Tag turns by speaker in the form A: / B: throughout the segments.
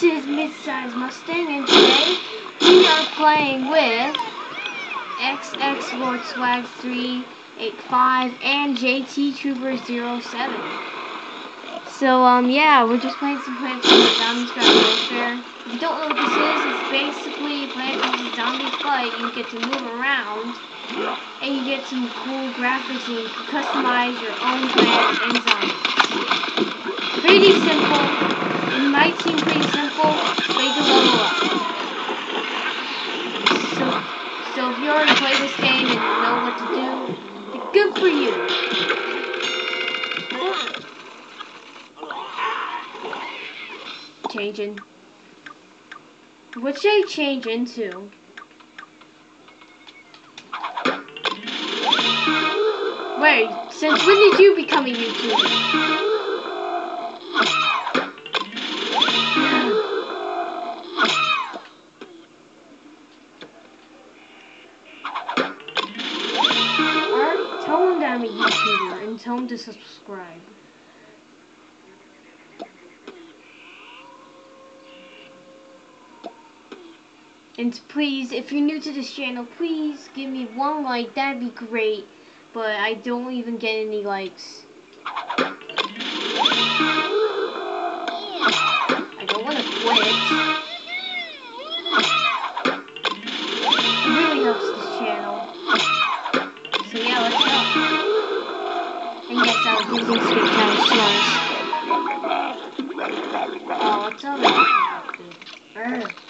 A: this is Midsize Mustang, and today we are playing with XX Lord Swag 385 and JT Trooper 07. So, um, yeah, we're just playing some Plants vs. Zombies Garden Warfare. If you don't know what this is, it's basically Plants vs. Zombies, but you get to move around, and you get some cool graphics, and you can customize your own plants and zombies. Pretty simple. It might seem pretty simple, Changing. What should I change into? Wait, since when did you become a YouTuber? I'm a YouTuber and tell them to subscribe. And please, if you're new to this channel, please give me one like, that'd be great. But I don't even get any likes. I don't want to quit. It really helps this channel. So yeah, let's go. And yes, I was using sweet town slurs. Oh, what's up?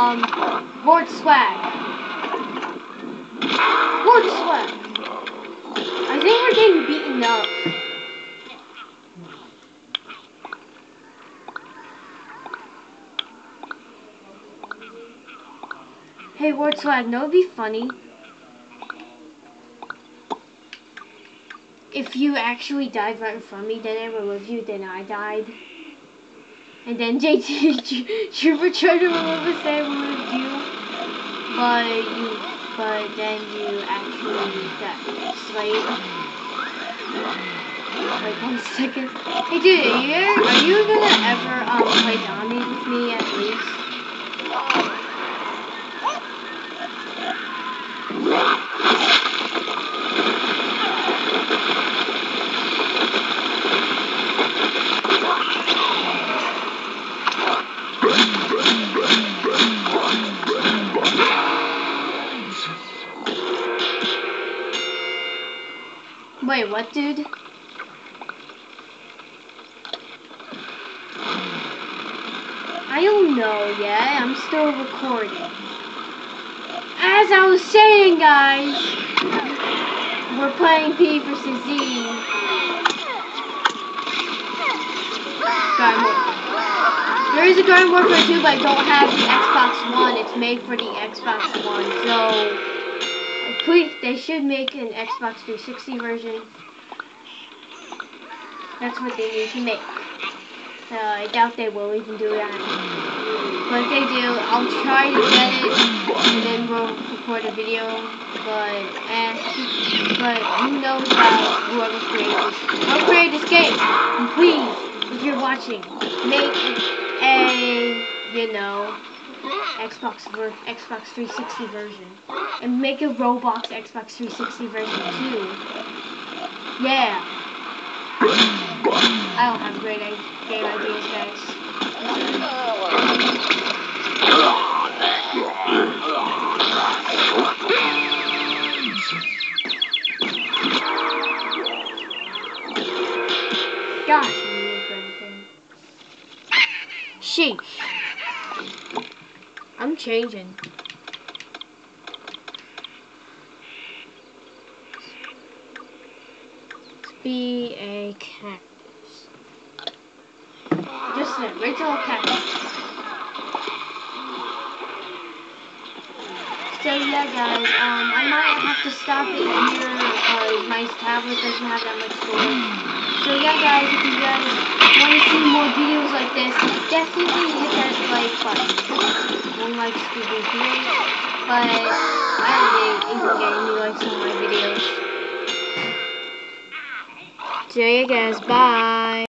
A: Um, Lord Swag. Lord Swag. I think we're getting beaten up. Hey, Lord Swag, no, it'd be funny. If you actually died right in front of me, then I removed you, then I died. And then JT Trooper tried to remove the same with you, but you, but then you actually got slayed. Like one second. Hey dude, are you, are you gonna ever um play Donnie with me at least? Wait, what, dude? I don't know yet. I'm still recording. As I was saying, guys, we're playing P vs. Z. There is a Garden Warfare 2, but I don't have the Xbox One. It's made for the Xbox One, so Please, they should make an Xbox 360 version. That's what they need to make. Uh, I doubt they will even do that. But if they do, I'll try to get it, and then we'll record a video. But, eh, but who knows about whoever created this, whoever created this game. And please, if you're watching, make a, you know, Xbox Xbox 360 version. And make a Roblox Xbox 360 version too. Yeah. I don't have great game ideas, guys. Gosh, Sheesh. I'm changing. Be a cactus. Just a regular cactus. So yeah, guys, um, I might have to stop it here because my tablet doesn't have that much storage. So yeah, guys, if you guys want to see more videos like this, definitely hit that like button. One like be great, but I don't even get any likes on my videos. So you guys, bye.